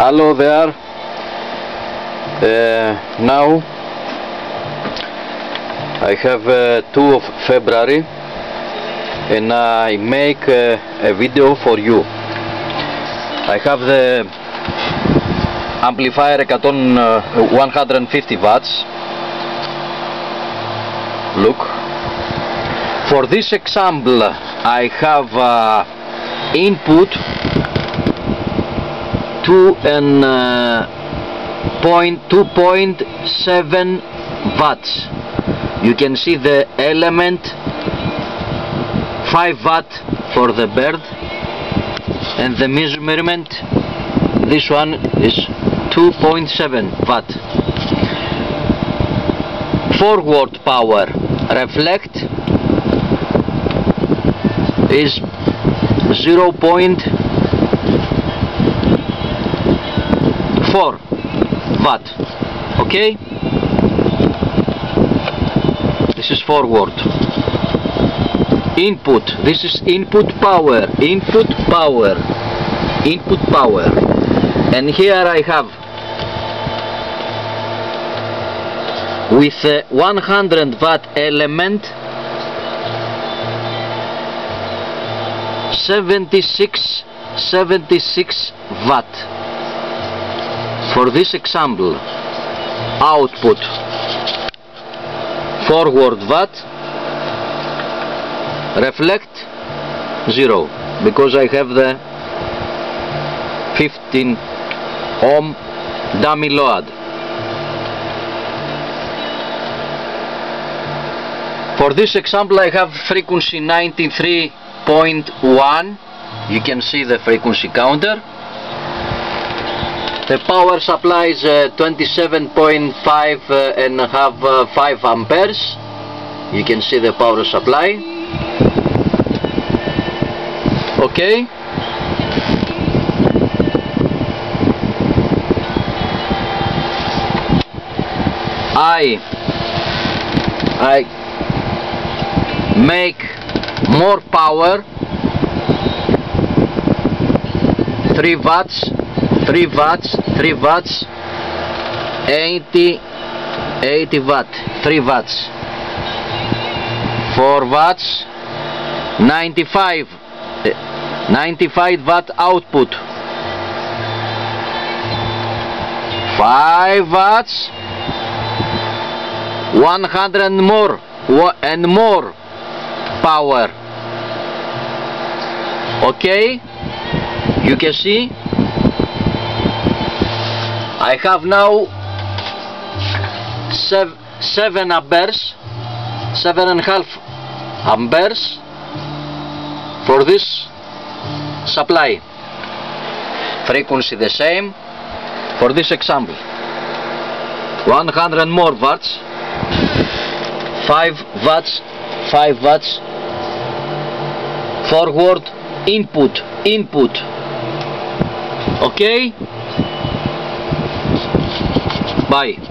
hello there. Uh, now I have uh, 2 of February and I make uh, a video for you. I have the amplifier 100, uh, 150 watts. Look. For this example I have uh, input 2 and uh, point 2.7 watts. You can see the element 5 watt for the bird and the measurement. This one is 2.7 watt. Forward power reflect is 0.4 watt okay? This is forward input. This is input power. Input power. Input power. And here I have with uh, a 100 watt element 76 76 watt for this example output. Forward watt reflect 0 because I have the 15 ohm dummy load. For this example I have frequency 93.1 you can see the frequency counter the power supply is uh, 27.5 uh, and have uh, 5 amperes. You can see the power supply. Okay. I I make more power 3 watts 3 watts 3 watts. 80 80 watt 3 watts. 4 watts. 95 eh, 95 watt output. 5 watts. 100 more and more power. Okay? You can see I have now sev 7 amperes seven and a half amperes for this supply. Frequency the same for this example. 100 more watts 5 watts 5 watts forward input input. Okay bye